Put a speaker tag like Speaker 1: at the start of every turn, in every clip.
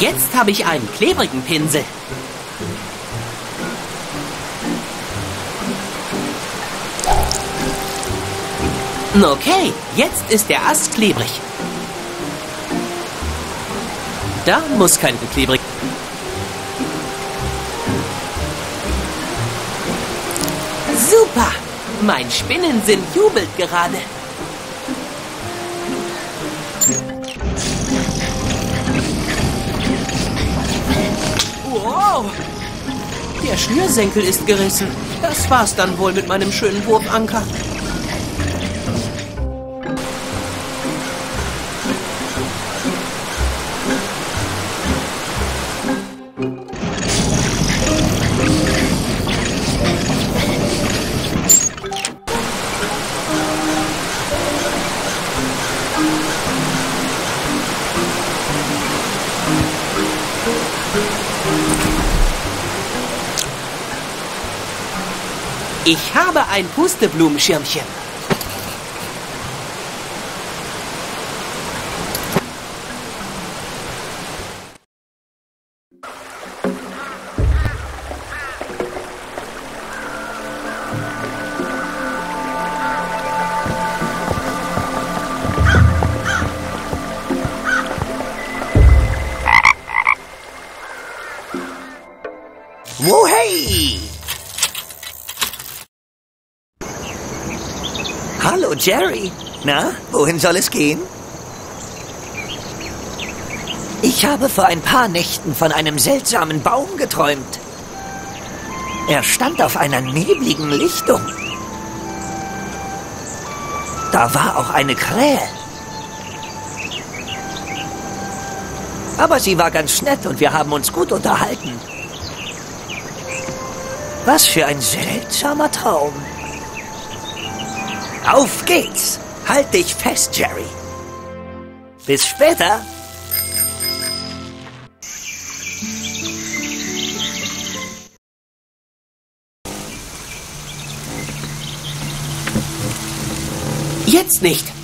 Speaker 1: Jetzt habe ich einen klebrigen Pinsel. Okay, jetzt ist der Ast klebrig. Da muss kein klebrig. Super! Mein Spinnensinn jubelt gerade. Wow! Der Schnürsenkel ist gerissen. Das war's dann wohl mit meinem schönen Wurfanker. Ich habe ein Pusteblumenschirmchen.
Speaker 2: Wohey! Hallo, Jerry. Na, wohin soll es gehen? Ich habe vor ein paar Nächten von einem seltsamen Baum geträumt. Er stand auf einer nebligen Lichtung. Da war auch eine Krähe. Aber sie war ganz nett und wir haben uns gut unterhalten. Was für ein seltsamer Traum. Auf geht's! Halt dich fest, Jerry. Bis später.
Speaker 1: Jetzt nicht.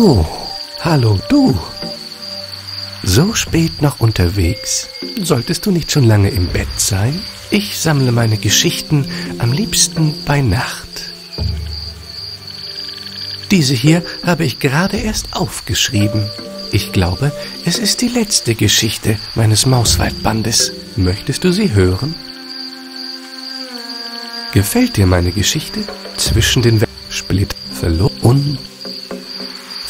Speaker 3: Oh, hallo du. So spät noch unterwegs? Solltest du nicht schon lange im Bett sein? Ich sammle meine Geschichten am liebsten bei Nacht. Diese hier habe ich gerade erst aufgeschrieben. Ich glaube, es ist die letzte Geschichte meines Mauswaldbandes. Möchtest du sie hören? Gefällt dir meine Geschichte? Zwischen den We Split verloren.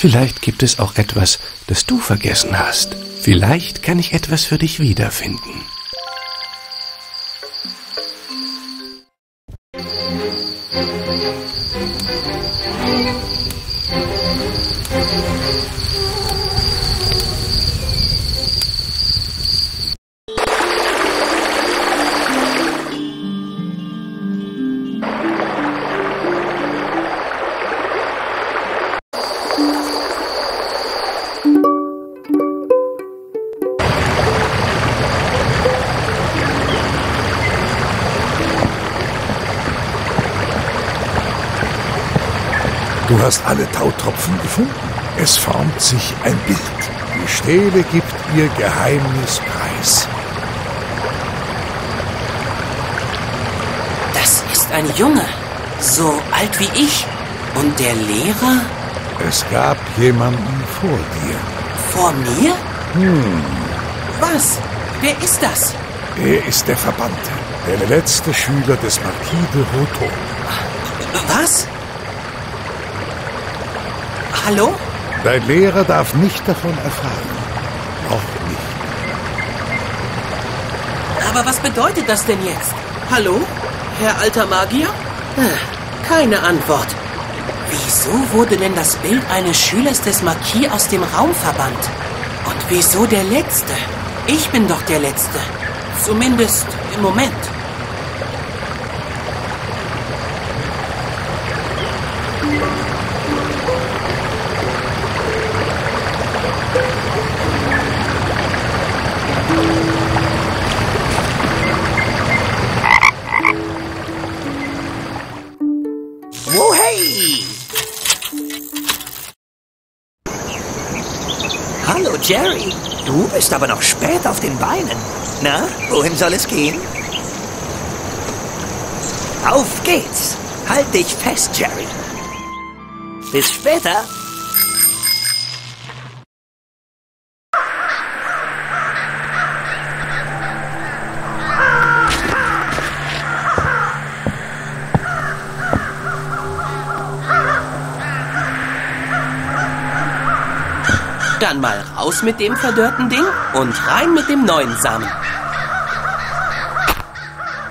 Speaker 3: Vielleicht gibt es auch etwas, das du vergessen hast. Vielleicht kann ich etwas für dich wiederfinden.
Speaker 4: Du hast alle Tautropfen gefunden. Es formt sich ein Bild. Die Stele gibt ihr Geheimnis preis.
Speaker 1: Das ist ein Junge. So alt wie ich. Und der Lehrer?
Speaker 4: Es gab jemanden vor dir.
Speaker 1: Vor mir? Hm. Was? Wer ist das?
Speaker 4: Er ist der Verbannte, der letzte Schüler des Marquis de Roton.
Speaker 1: Was? Hallo?
Speaker 4: Dein Lehrer darf nicht davon erfahren. Noch nicht.
Speaker 1: Aber was bedeutet das denn jetzt? Hallo? Herr alter Magier? Ah, keine Antwort. Wieso wurde denn das Bild eines Schülers des Marquis aus dem Raum verbannt? Und wieso der Letzte? Ich bin doch der Letzte. Zumindest im Moment.
Speaker 2: Hallo Jerry, du bist aber noch spät auf den Beinen. Na, wohin soll es gehen? Auf geht's! Halt dich fest, Jerry. Bis später.
Speaker 1: Dann mal raus mit dem verdörrten Ding und rein mit dem neuen Samen.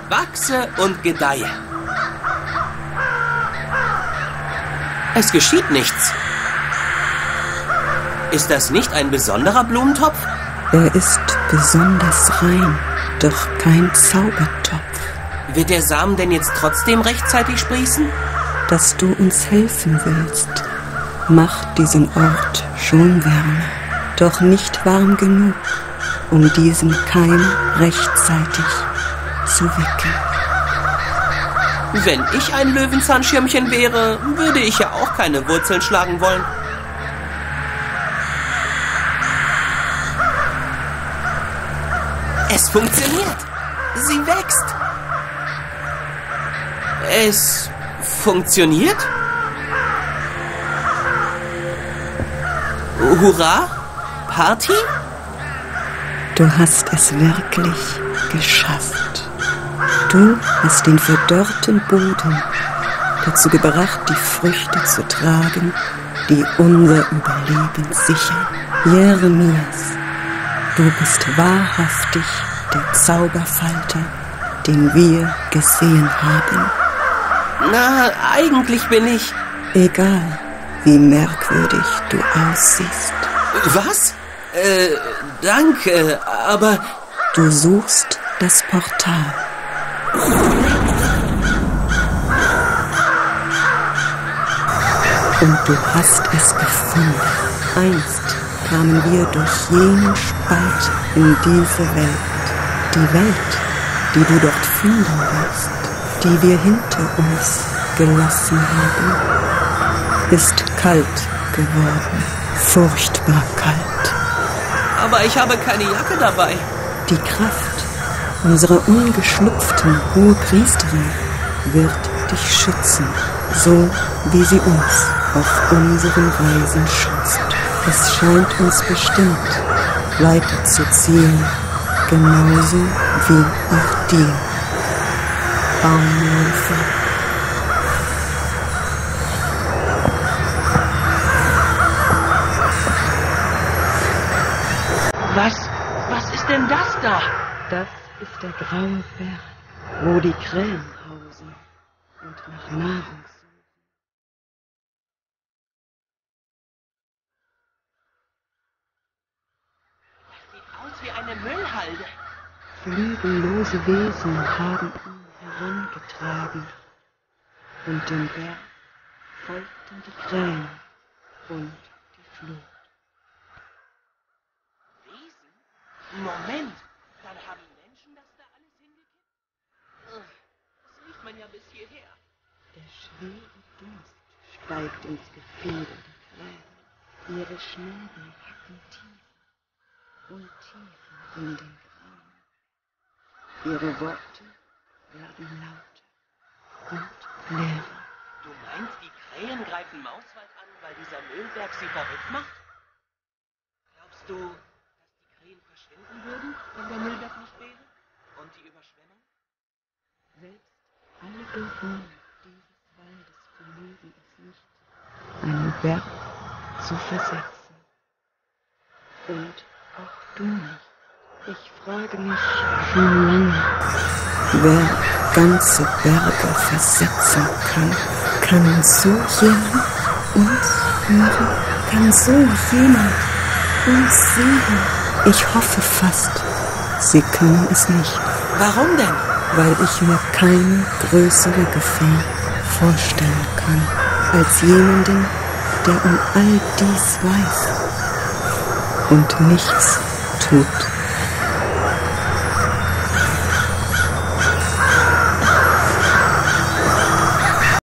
Speaker 1: Wachse und gedeihe. Es geschieht nichts. Ist das nicht ein besonderer Blumentopf?
Speaker 5: Er ist besonders rein, doch kein Zaubertopf.
Speaker 1: Wird der Samen denn jetzt trotzdem rechtzeitig sprießen?
Speaker 5: Dass du uns helfen willst, macht diesen Ort schon wärmer, doch nicht warm genug, um diesen Keim rechtzeitig zu wecken.
Speaker 1: Wenn ich ein Löwenzahnschirmchen wäre, würde ich ja auch keine Wurzeln schlagen wollen. Es funktioniert. Sie wächst. Es funktioniert? Hurra? Party?
Speaker 5: Du hast es wirklich geschafft. Du hast den verdorrten Boden dazu gebracht, die Früchte zu tragen, die unser Überleben sichern. Jeremias, du bist wahrhaftig der Zauberfalter, den wir gesehen haben.
Speaker 1: Na, eigentlich bin ich.
Speaker 5: Egal, wie merkwürdig du aussiehst.
Speaker 1: Was? Äh, danke, aber
Speaker 5: Du suchst das Portal. Und du hast es gefunden. Einst kamen wir durch jenen Spalt in diese Welt. Die Welt, die du dort finden wirst, die wir hinter uns gelassen haben, ist kalt geworden. Furchtbar kalt.
Speaker 1: aber ich habe keine Jacke dabei.
Speaker 5: Die Kraft unserer ungeschlüpften Hohepriesterin wird dich schützen, so wie sie uns auf unseren Reisen schützt. Es scheint uns bestimmt, weiterzuziehen, genauso wie auch dir. Baumläufer.
Speaker 1: Da?
Speaker 5: Das ist der graue Berg, wo die Krähen hausen und nach Nahrung suchen.
Speaker 1: Sieht aus wie eine Müllhalde.
Speaker 5: Flügellose Wesen haben ihn herangetragen. Und dem Berg folgten die Krähen und die Flut.
Speaker 1: Wesen? Moment, dann haben Menschen das da alles hingekippt? Ugh, Das riecht man ja bis hierher.
Speaker 5: Der schwere Dunst steigt ins Gefieder der Krähen. Ihre Schnäbel hacken tiefer und tiefer in den Grauen. Ihre Worte werden lauter und leerer.
Speaker 1: Du meinst, die Krähen greifen Mauswald an, weil dieser Müllberg sie verrückt macht? Glaubst du, dass die Krähen verschwinden würden, wenn der Müllberg nicht wäre? Und die Überschwemmung?
Speaker 5: Selbst alle Bewohner dieses Waldes vermögen es nicht, einen Berg zu versetzen. Und auch du nicht. Ich frage mich schon lange, wer ganze Berge versetzen kann. Kann so jemand uns hören? Kann so jemand uns sehen? Ich hoffe fast, sie können es nicht.
Speaker 1: Warum denn?
Speaker 5: Weil ich mir keine größere Gefahr vorstellen kann als jemanden, der um all dies weiß und nichts tut.